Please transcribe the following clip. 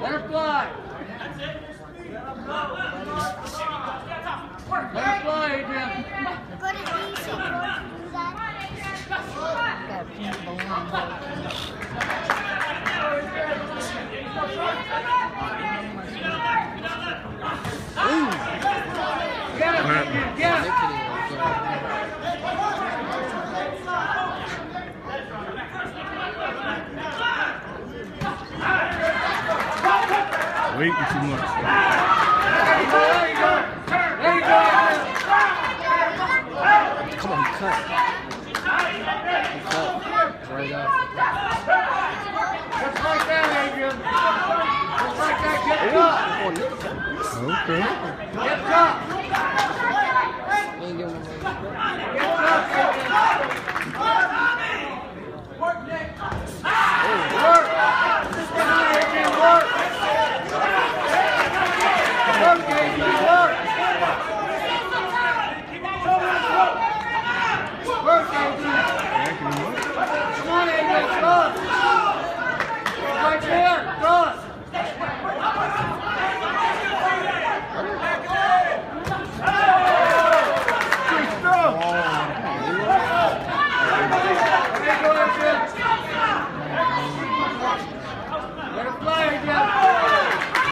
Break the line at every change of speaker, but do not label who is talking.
Let her
fly. That's it. Let her fly, Adrian. Go
to easy. Ooh. Got. Just like that, get up.
Oh, look at that.
Okay.
Get up.
Ain't giving
Get up, Adrian.